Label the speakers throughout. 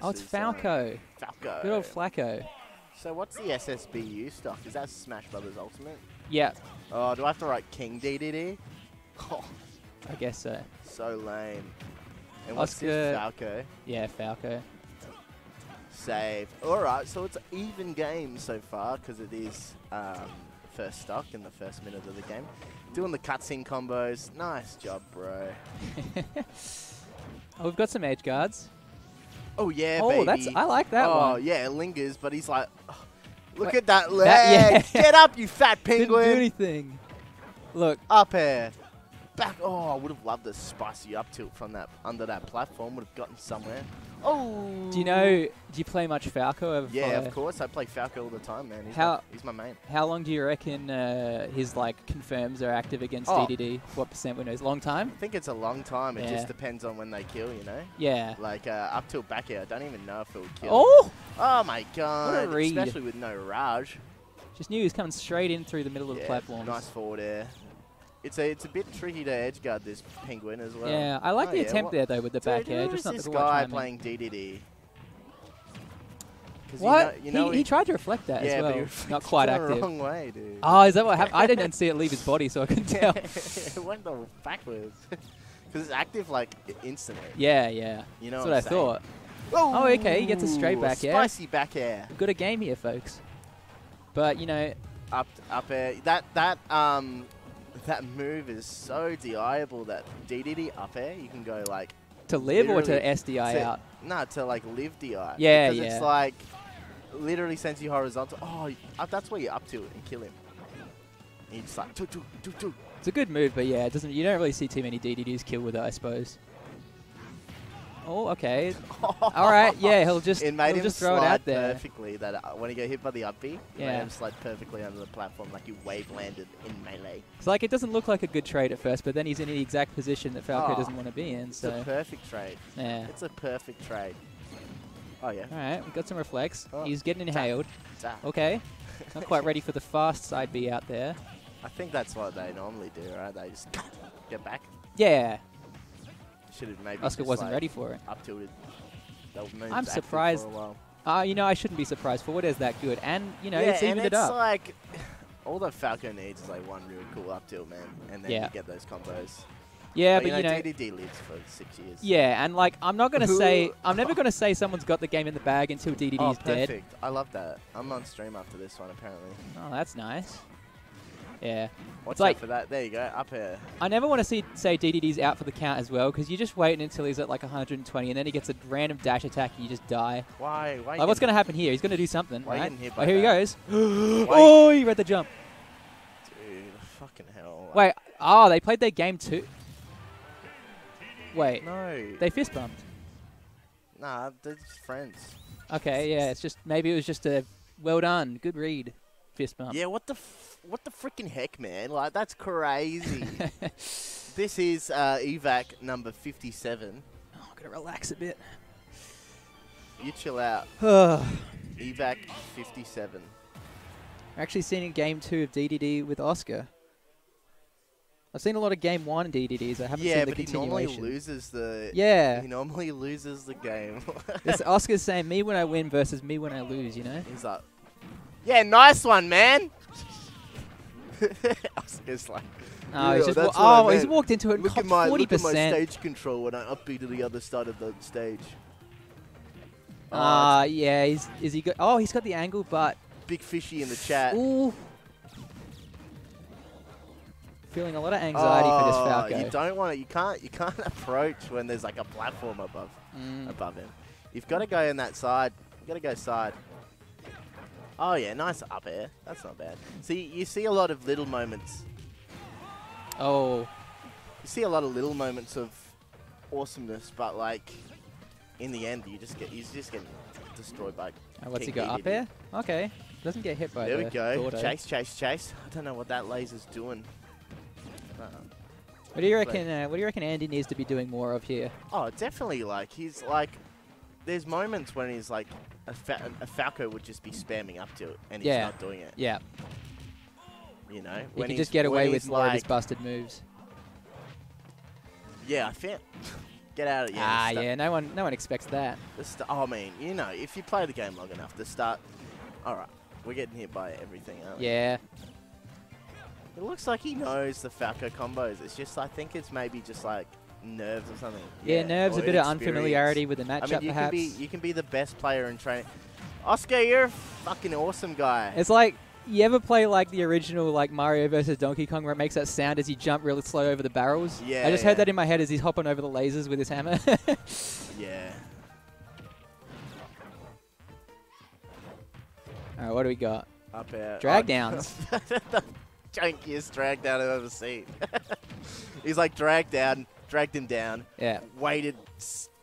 Speaker 1: versus.
Speaker 2: Oh, it's
Speaker 1: um,
Speaker 2: Falco.
Speaker 1: Falco.
Speaker 2: Good old Flacco.
Speaker 1: So what's the SSBU stuff? Is that Smash Brothers Ultimate?
Speaker 2: Yeah,
Speaker 1: Oh, do I have to write King DDD? Oh,
Speaker 2: I guess so.
Speaker 1: so lame. And what's
Speaker 2: Oscar-
Speaker 1: this Falco?
Speaker 2: Yeah, Falco.
Speaker 1: Save. All right, so it's an even game so far because it is um, first stock in the first minute of the game. Doing the cutscene combos. Nice job, bro.
Speaker 2: Oh, we've got some edge guards.
Speaker 1: Oh yeah,
Speaker 2: oh,
Speaker 1: baby.
Speaker 2: that's I like that
Speaker 1: oh
Speaker 2: one.
Speaker 1: yeah, it lingers, but he's like, "Oh, look
Speaker 2: Wait,
Speaker 1: at that leg.
Speaker 2: that- yeah.
Speaker 1: Get up, you fat penguin.
Speaker 2: Didn't do anything. Look,
Speaker 1: Up air. Back. Oh, I would have loved a spicy up tilt from that under that platform. Would have gotten somewhere. Oh.
Speaker 2: do you know? Do you play much Falco?
Speaker 1: Yeah, of course. I play Falco all the time, man. He's,
Speaker 2: How-
Speaker 1: my, he's my main.
Speaker 2: How long do you reckon uh, his like confirms are active against
Speaker 1: Oh.
Speaker 2: DDD? What percent we windows? Long time?
Speaker 1: I think it's a long time. It
Speaker 2: Yeah.
Speaker 1: just depends on when they kill, you know?
Speaker 2: Yeah.
Speaker 1: Like uh, up tilt back air, I don't even know if it would kill.
Speaker 2: Oh!
Speaker 1: Oh my god. Especially with no Raj.
Speaker 2: Just knew he was coming straight in through the middle of the platform.
Speaker 1: Nice forward air. It's a it's a bit tricky to edge guard this penguin as well.
Speaker 2: Yeah, I like
Speaker 1: Oh,
Speaker 2: the
Speaker 1: yeah,
Speaker 2: attempt there though with the
Speaker 1: Dude,
Speaker 2: back air. Just not
Speaker 1: this
Speaker 2: the
Speaker 1: guy playing DDD?
Speaker 2: What?
Speaker 1: You know, you know
Speaker 2: he, he tried to reflect that
Speaker 1: yeah,
Speaker 2: as well. Not quite
Speaker 1: the
Speaker 2: active.
Speaker 1: wrong way, dude.
Speaker 2: Oh, is that what happened? I didn't see it leave his body, so I couldn't tell.
Speaker 1: it went the backwards. Because it's active like instantly.
Speaker 2: Yeah, yeah.
Speaker 1: You know
Speaker 2: That's what
Speaker 1: what
Speaker 2: I thought. Oh, okay, he gets a straight back air.
Speaker 1: Spicy back air.
Speaker 2: Got a game here, folks. But you know,
Speaker 1: Up up air. That that um that move is so DIable that DDD up air you can go like
Speaker 2: to live or to SDI
Speaker 1: to-
Speaker 2: out.
Speaker 1: Nah, to like live DI.
Speaker 2: Yeah,
Speaker 1: because it's like literally sends you horizontal. Oh, uh, that's where you're up to and kill him. And you just like.
Speaker 2: It's a good move, but yeah, it doesn't. You don't really see too many DDDs kill with it, I suppose. Oh, okay. All right, yeah, he'll just
Speaker 1: It made
Speaker 2: he'll
Speaker 1: him
Speaker 2: just throw it out there.
Speaker 1: perfectly. That uh, when he got hit by the up B,
Speaker 2: Yeah.
Speaker 1: made him slide perfectly under the platform like he wave landed in melee.
Speaker 2: It's like it doesn't look like a good trade at first, but then he's in the exact position that Falco
Speaker 1: Oh,
Speaker 2: doesn't want to be in.
Speaker 1: So It's a perfect trade.
Speaker 2: yeah.
Speaker 1: It's a perfect trade. Oh yeah.
Speaker 2: All right, we got some reflex.
Speaker 1: Oh.
Speaker 2: He's getting inhaled.
Speaker 1: Zap.
Speaker 2: Okay, not quite ready for the fast side B out there.
Speaker 1: I think that's what they normally do, right? They just get back.
Speaker 2: Yeah,
Speaker 1: Should have maybe.
Speaker 2: Oscar wasn't
Speaker 1: like,
Speaker 2: ready for it.
Speaker 1: Up tilted.
Speaker 2: I'm surprised-
Speaker 1: For a while.
Speaker 2: Uh, you know, I shouldn't be surprised. Forward is that good, and you know,
Speaker 1: yeah,
Speaker 2: it's evened
Speaker 1: it's
Speaker 2: it up.
Speaker 1: like all that Falco needs is like one really cool up tilt, man, and then
Speaker 2: Yeah.
Speaker 1: you get those combos.
Speaker 2: yeah,
Speaker 1: but,
Speaker 2: but you know,
Speaker 1: DDD lives for six years.
Speaker 2: yeah, and like, I'm not gonna say, I'm never gonna say someone's got the game in the bag until DDD's
Speaker 1: Oh,
Speaker 2: dead.
Speaker 1: perfect. I love that. I'm on stream after this one, apparently.
Speaker 2: Oh, that's nice. Yeah,
Speaker 1: Watch
Speaker 2: like-
Speaker 1: out for that. There you go. Up here.
Speaker 2: I never want to see say DDD's out for the count as well because you're just wait until he's at like 120 and then he gets a random dash attack and you just die.
Speaker 1: Why? Why?
Speaker 2: Like, what's going to happen here? He's going to do something,
Speaker 1: Why you
Speaker 2: right?
Speaker 1: getting
Speaker 2: oh, here he goes. Oh, he read the jump.
Speaker 1: Dude, fucking hell.
Speaker 2: Wait, oh, they played their game too. Wait,
Speaker 1: No.
Speaker 2: they fist bumped.
Speaker 1: Nah, they're just friends.
Speaker 2: Okay, yeah, it's just maybe it was just a well done, good read, fist bump.
Speaker 1: Yeah, what the f- what the freaking heck, man? Like that's crazy. this is uh, EVAC number 57.
Speaker 2: Oh, I'm gonna relax a bit.
Speaker 1: You chill out. EVAC 57.
Speaker 2: actually seen a game two of DDD with Oscar. I've seen a lot of game one DDDs. I haven't
Speaker 1: Yeah,
Speaker 2: seen the continuation.
Speaker 1: Yeah, but he normally loses the.
Speaker 2: Yeah.
Speaker 1: He normally loses the game.
Speaker 2: This Oscar's saying me when I win versus me when I lose, you know?
Speaker 1: He's like, yeah, nice one, man. Oscar's like,
Speaker 2: Oh, he's just
Speaker 1: I
Speaker 2: oh, he's walked into it
Speaker 1: look at my
Speaker 2: forty
Speaker 1: look at my stage control when I up B to the other side of the stage. Oh,
Speaker 2: Ah, yeah. He's is he? Go- oh, he's got the angle, but
Speaker 1: big fishy in the chat.
Speaker 2: ooh, feeling a lot of anxiety for this
Speaker 1: Oh,
Speaker 2: Falco.
Speaker 1: You don't want to. You can't. You can't approach when there's like a platform above
Speaker 2: Mm.
Speaker 1: above him. You've got to go in that side. You've got to go side. Oh yeah, nice up air. That's not bad. See, you see a lot of little moments.
Speaker 2: Oh,
Speaker 1: You see a lot of little moments of awesomeness, but like in the end, you just get you just get destroyed by.
Speaker 2: oh, what's he got up there? Okay, doesn't get hit by
Speaker 1: There
Speaker 2: the
Speaker 1: we go.
Speaker 2: Gordo.
Speaker 1: Chase, chase, chase. I don't know what that laser's doing. Uh,
Speaker 2: What do you reckon? Uh, what do you reckon Andeigh needs to be doing more of here?
Speaker 1: Oh, definitely. Like he's like, there's moments when he's like, a, fa- a Falco would just be spamming up to it, and he's
Speaker 2: Yeah.
Speaker 1: not doing it.
Speaker 2: Yeah,
Speaker 1: You know,
Speaker 2: he
Speaker 1: when
Speaker 2: can just get away with more of his busted moves.
Speaker 1: Yeah, I found. Get out of yeah.
Speaker 2: ah, yeah. No one, no one expects that.
Speaker 1: Oh, I mean, you know, if you play the game long enough, the start. All right, we're getting hit by everything, aren't we?
Speaker 2: Yeah.
Speaker 1: It looks like he knows the Falco combos. It's just, I think it's maybe just like nerves or something.
Speaker 2: Yeah, nerves, a bit of unfamiliarity with the matchup,
Speaker 1: I mean, you
Speaker 2: perhaps.
Speaker 1: can be you can be the best player in training. Oscar, you're a fucking awesome guy.
Speaker 2: It's like you ever play like the original like Mario versus Donkey Kong where it makes that sound as you jump really slow over the barrels.
Speaker 1: Yeah,
Speaker 2: I just
Speaker 1: yeah.
Speaker 2: heard that in my head as he's hopping over the lasers with his hammer.
Speaker 1: yeah.
Speaker 2: All right, what do we got?
Speaker 1: Up out.
Speaker 2: Drag
Speaker 1: oh,
Speaker 2: downs.
Speaker 1: the jankiest drag down I've ever seen. He's like dragged down, dragged him down,
Speaker 2: Yeah.
Speaker 1: waited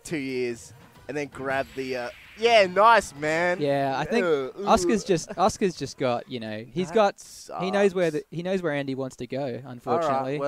Speaker 1: two years, and then grabbed the. Uh, yeah, nice man.
Speaker 2: Yeah, I think Oscar's just Oscar's just got, you know, he's
Speaker 1: That
Speaker 2: got he knows where the, he knows where Andeigh wants to go, unfortunately.